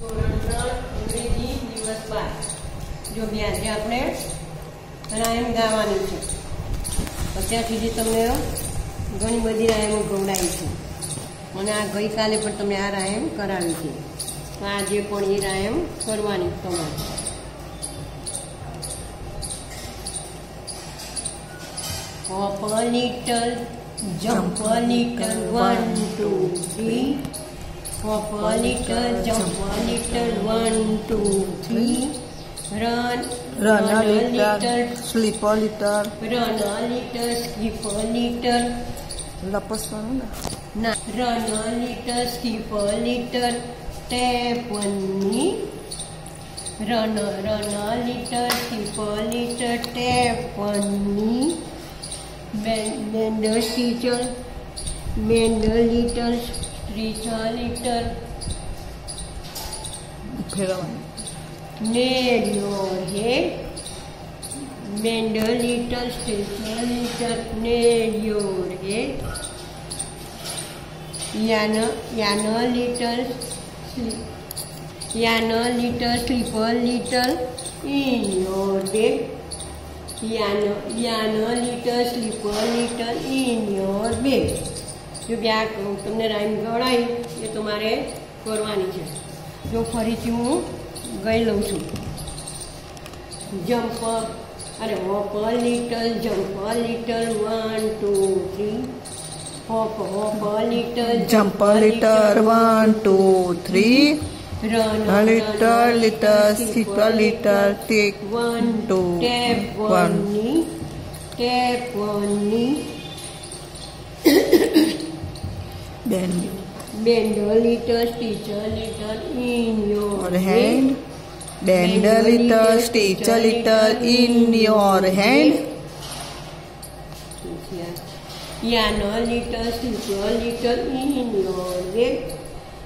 ધોરણ ગાવાની છે અત્યાર સુધી તમને ઘણી બધી રાયમો ગવડાવી છે અને આ ગઈકાલે પણ તમે આ રાયમ કરાવી છે આજે પણ એ રાયમ કરવાની તમારે little, jump a little, one, two, three. Hop a little, jump a little, one, two, three. Run, Run a little, sleep a little. run a little, skip a little. લપસવાનું ને Now, run a little, skip a little, step one knee. Run, a- run a little, skip a little, step one knee. A little. ફેરવવાનું Nail your head. Bend a little, stretch a little, nail your head. Yarn a, yarn a little, sleep. Yarn a little, sleep a little in your જો આ તમને rhyme ગવડાવી એ તમારે કરવાની છે. જો ફરીથી હું ગઈ લઉં છું. જમ્પ અરે hop little jump little one two three hop hop little jump little one two three run a little little skip take one two tap વનની ટેપ વનની then bend a little stitch a little in your hand bend a little stitch a little in your hand Yarn a little, slip a little in your bed.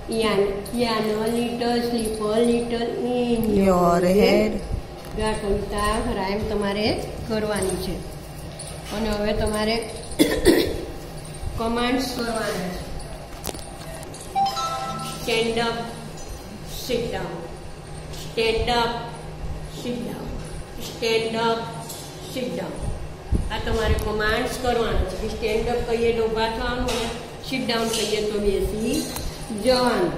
Yarn, yarn a little, slip a little in your head આ કવિતા રાયમ તમારે કરવાની છે અને હવે તમારે commands કરવાના છે stand up sit down stand up sit down stand up sit down આ તમારે કમાન્ડ્સ કરવાના છે. સ્ટેન્ડ અપ કહીએ તો ઊભા થવાનું અને સિટ ડાઉન કહીએ તો બેસી જવાનું.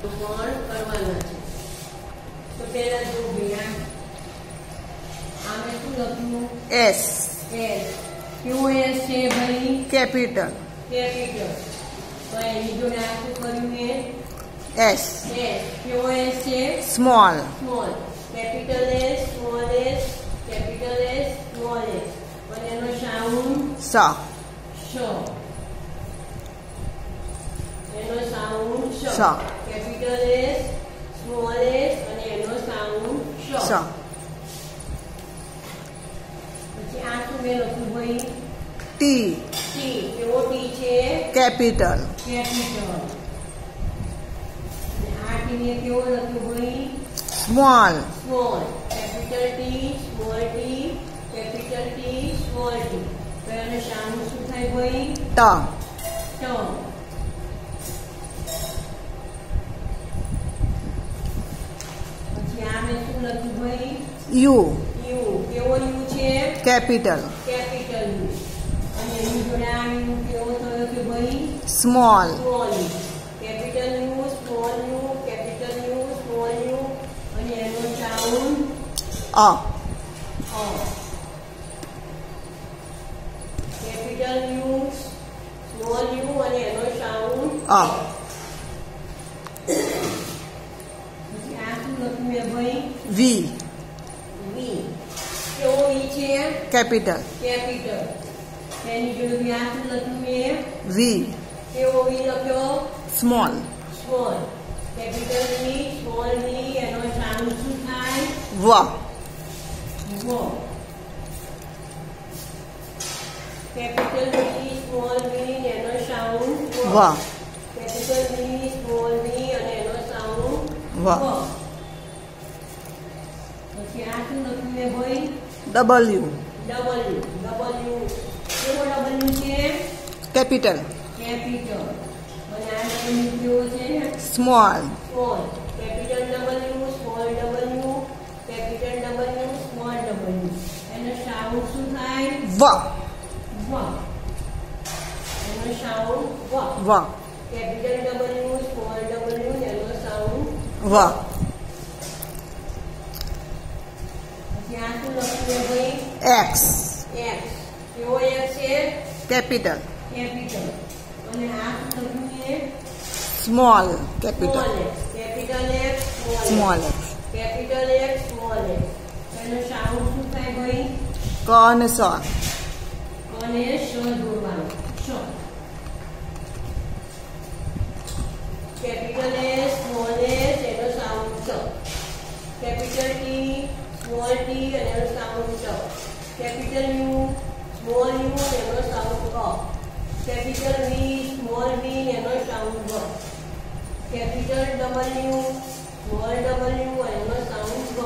તો પણ કરવાના છે? તો પહેલા જો ભૈયા આમે શું લખ્યું? S. એસ કેવો એસ છે ભાઈ? capital capital. તો એની જોડે આ શું કર્યું મેં s એસ એસ છે? small small. Capital S small S capital S small S અને એનો સાઉન્ડ? સ. શ એનો સાઉન્ડ શ. કેપિટલ એસ સ્મોલ એસ અને એનો સાઉન્ડ શ શું મેં લખ્યું ભાઈ? T. ટી કેવો ટી છે. Capital. કેપિટલ અને આ ટી ને કેવો લખ્યું ભાઈ? Small. Small capital T small T capital T small T તો એનો સાઉન્ડ શું થાય ભાઈ? T. ટ પછી આ મેં શું લખ્યું ભાઈ? U. યુ કેવો યુ છે? કેપિટલ કેપિટલ અને એની જોડે આ યુ કેવો થયો કે ભાઈ? Small small capital U small U capital U small U અને એનો સાઉન્ડ અ. કેપિટલ યુ સ્મોલ યુ અને એનો સાઉન્ડ અ. v વી કેવો વી છે capital. કેપિટલ એની જોડે બી આ શું લખ્યું મેં v. કેવો વી લખ્યો small. Small capital V small V એનો સાઉન્ડ શું થાય v. વો કેપિટલ વી સ્મોલ વી એનો sound v. Capital V small V અને એનો સાઉન્ડ v. પછી આ શું લખ્યું મેં ભાઈ w ડબલ્યુ ડબલ્યુ કેવો ડબલ્યુ છે capital. કેપિટલ એની કેવો છે small small capital W small W capital W small W એનો સાઉન્ડ શું થાય વ વ એનો સાઉન્ડ વ વ કેપિટલ ડબલ્યુ સ્મોલ ડબલ્યુ એનો સાઉન્ડ વ પછી આ શું લખ્યું ભાઈ એક્સ એક્સ કેવો એક્સ છે કેપિટલ કેપિટલ અને આ શું છે? Small capital capital X small X capital X small X એનો સાઉન્ડ શું થાય ભાઈ? કોન સો અને શ? દોરવાનો શ કેપિટલ એસ સ્મોલ એસ એનો સાઉન્ડ ચ કેપિટલ ટી સ્મોલ ટી અને એનો સાઉન્ડ ચ કેપિટલ યુ સ્મોલ યુ એનો સાઉન્ડ ક કેપિટલ વી સ્મોલ વી એનો સાઉન્ડ વ કેપિટલ ડબલ્યુ સ્મોલ ડબલ્યુ એનો સાઉન્ડ વ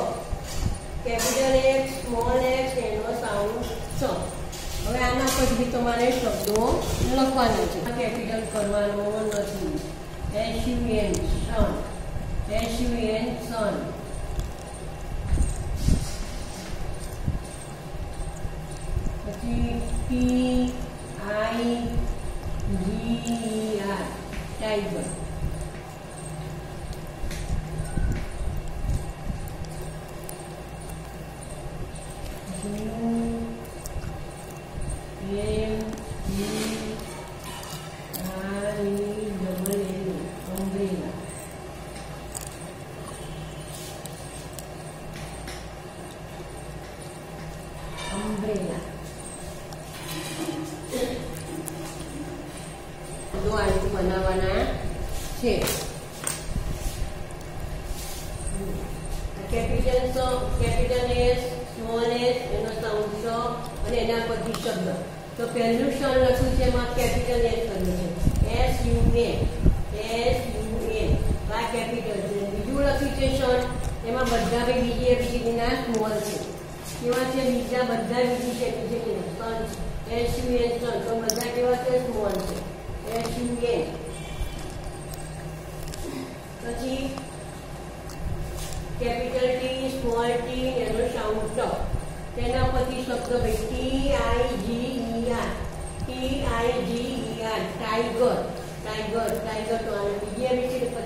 કેપિટલ એક્સ સ્મોલ એક્સ એનો સાઉન્ડ ચ હવે આના પછી તમારે શબ્દો લખવાના છે. કેપિટલ કરવાનો નથી. S U N sun S U N sun પછી T I G R tiger M E R E double L umbrella umbrella આ બનાવવાના છે. Capital capital S small S એનો સાઉન્ડ સ અને એના પછી શબ્દ. તો પહેલું ક્ષણ લખ્યું છે એમાં કેપિટલ એસ કર્યું છે. S U A S U A આ કેપિટલ છે. બીજું લખ્યું છે ક્ષણ, એમાં બધા બી બીજી એબીસીડીના સ્મોલ છે. કેવા છે? બીજા બધા બીજી સન છે. એસ યુ એ સન તો બધા કેવા છે? સ્મોલ છે. પછી છે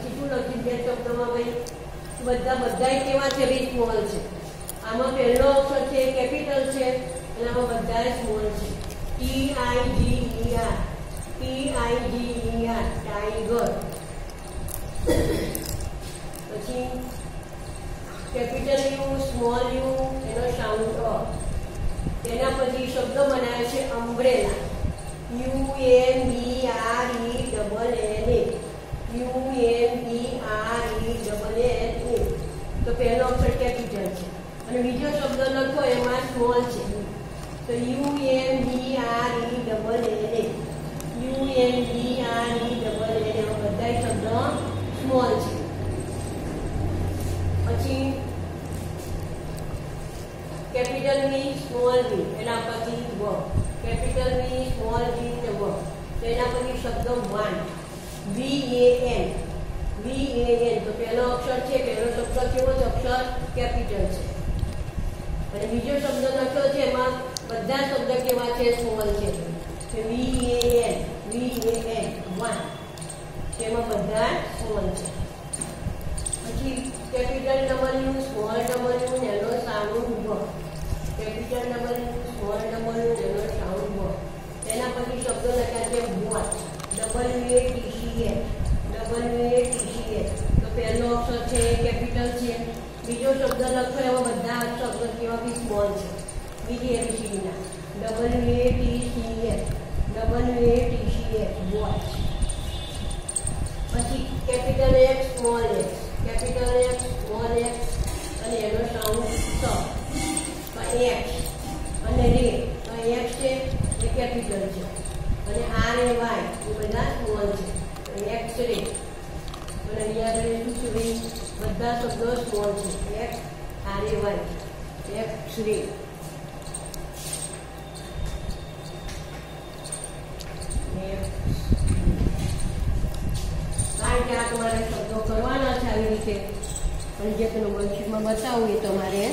શું લખ્યું બધા બધા કેવા છે? બી છે. આમાં પહેલો અક્ષર છે કેપિટલ છે, અને આમાં બધા સ્મોલ છે. T I G R. T I D E R tiger પછી કેપિટલ યુ સ્મોલ યુ એનો સાઉન્ડ અ તેના પછી શબ્દ બનાવે છે umbrella U M B R E double N A U M B R E double N A તો પહેલો અક્ષર કેપિટલ છે. અને બીજો શબ્દ લખો એમાં સ્મોલ છે. તો U M B R E double N A U N B R E double N A બધા શબ્દ સ્મોલ છે પછી કેપિટલ વી સ્મોલ પછી વ કેપિટલ વી વી એના પછી શબ્દ van V V A N તો પહેલો અક્ષર છે પહેલો શબ્દ કેવો છે અક્ષર કેપિટલ છે અને બીજો શબ્દ લખ્યો છે એમાં બધા શબ્દ કેવા છે સ્મોલ છે V A N V A N van તેમાં બધા સ્મોલ છે. પછી કેપિટલ ડબલ્યુ સ્મોલ ડબલ્યુ એનો સાઉન્ડ વ કેપિટલ ડબલ્યુ સ્મોલ ડબલ્યુ એનો સાઉન્ડ વ તેના પછી શબ્દ લખ્યા છે watch W A T C H W A T C H તો પહેલો અક્ષર છે કેપિટલ છે. બીજો શબ્દ લખો એવા બધા શબ્દ કેવા બી સ્મોલ છે. બીજી એબીસીડીના W A T C H watch પછી capital X small X capital X small X અને એનો સાઉન્ડ સ એક્સ અને રે, તો એક્સ છે, એ કેપિટલ છે. અને આર એ વાય એ બધા સ્મોલ છે. X ray. અને અહીંયા આગળ શું છે બધા શબ્દો સ્મોલ છે. X R A Y X ray કારણ કે આ તમારે શબ્દો કરવાના છે પણ જે પેલું વર્કશીપમાં બતાવું એ તમારે.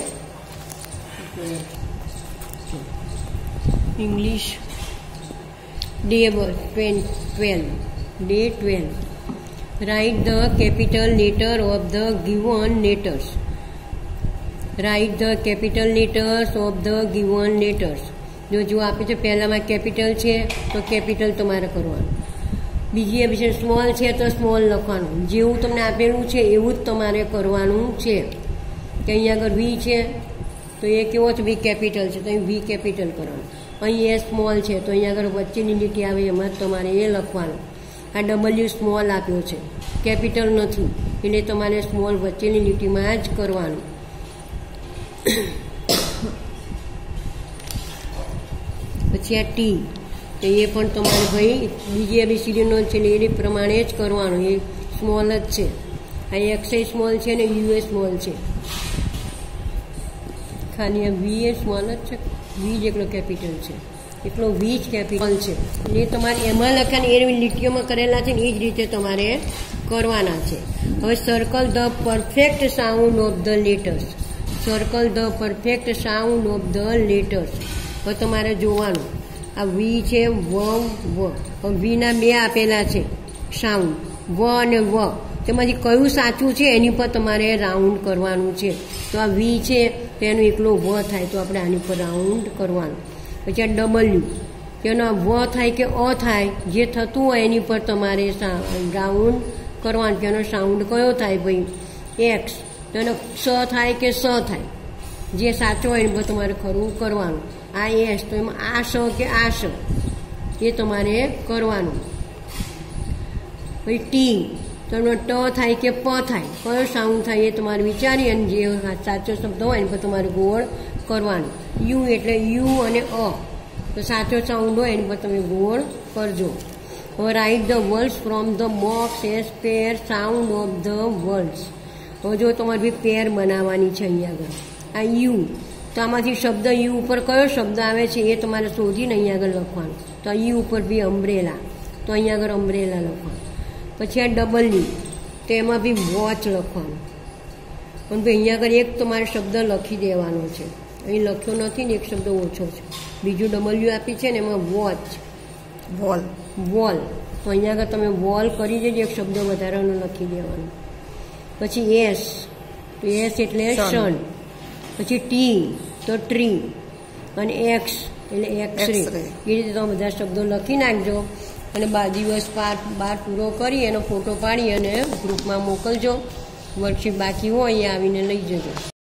English day twelve day twelve write the capital letter of the given letters write the capital letters of the given letters જો જો આપે છે પહેલામાં કેપિટલ છે તો કેપિટલ તમારે કરવાનું. બીજી એ વિશે સ્મોલ છે તો સ્મોલ લખવાનું. જેવું તમને આપેલું છે, એવું જ તમારે કરવાનું છે. કે અહીંયા આગળ વી છે, તો એ કેવો છે? વી કેપિટલ છે, તો અહીં વી કેપિટલ કરવાનું. અહીં એ સ્મોલ છે, તો અહીંયા આગળ વચ્ચેની લીટી આવે, એમાં જ તમારે એ લખવાનું. આ ડબલ્યુ સ્મોલ આપ્યો છે. કેપિટલ નથી, એટલે તમારે સ્મોલ વચ્ચેની લીટીમાં જ કરવાનું. પછી આ ટી તો એ પણ તમારે ભાઈ, બીજી એબીસીડીનો છે ને એ પ્રમાણે જ કરવાનું. એ સ્મોલ જ છે. આ એક્સાઇઝ સ્મોલ છે ને યુએ સ્મોલ છે. ખાલી આ વી એ સ્મોલ જ છે. વી જ એકલો કેપિટલ છે. એટલો વી જ કેપિટલ છે. એ તમારે એમાં લખ્યા એ લીટીઓમાં કરેલા છે ને એ જ રીતે તમારે કરવાના છે. હવે circle the perfect sound of the letters circle the perfect sound of the letters હવે તમારે જોવાનું. આ વી છે વ. વ વીના બે આપેલા છે. સાઉન્ડ વ અને વ. તેમાંથી કયું સાચું છે એની પર તમારે રાઉન્ડ કરવાનું છે. તો આ વી છે, તેનો એકલો વ થાય તો આપણે આની પર રાઉન્ડ કરવાનું. પછી આ ડબલ્યુ તેનો વ થાય કે અ થાય, જે થતું હોય એની પર તમારે રાઉન્ડ કરવાનું. તેનો સાઉન્ડ કયો થાય ભાઈ? એક્સ તેનો સ થાય કે સ થાય? જે સાચો હોય એ તમારે ખરું કરવાનું. આ એસ તો એમાં આ સ કે આ સ એ તમારે કરવાનું. પછી ટી, તમને ટ થાય કે પ થાય, કયો સાઉન્ડ થાય એ તમારે વિચારી અને જે સાચો શબ્દ હોય એની તમારે ગોળ કરવાનું. યુ એટલે યુ અને અ. તો સાચો સાઉન્ડ હોય એની પર તમે ગોળ કરજો. હવે write the world from the box as per sound of the world હવે જો તમારે બી પેર બનાવવાની છે અહીંયા આગળ. આ યુ. તો આમાંથી શબ્દ યુ ઉપર કયો શબ્દ આવે છે એ તમારે શોધીને અહીંયા આગળ લખવાનું. તો આ યુ ઉપર બી અમ્બ્રેલા. તો અહીંયા આગળ અમ્બ્રેલા લખવાનું. પછી આ ડબલ્યુ. તો એમાં બી વોચ લખવાનું. પણ ભાઈ અહીંયા આગળ એક તમારે શબ્દ લખી દેવાનો છે. અહીં લખ્યો નથી ને એક શબ્દ ઓછો છે. બીજું ડબલ્યુ આપી છે ને એમાં વોચ. વોલ. વોલ. તો અહીંયા આગળ તમે વોલ કરી દેજો એક શબ્દ વધારાનો લખી દેવાનો. પછી એસ. તો એસ એટલે Sun. પછી ટી તો ટ્રી અને એક્સ એટલે એક્સ રે. એ રીતે તમે બધા શબ્દો લખી નાખજો. અને બાર દિવસ બાર બાર પૂરો કરી એનો ફોટો પાડી અને ગ્રુપમાં મોકલજો. વર્કશીટ બાકી હોય અહીંયા આવીને લઈ જજો.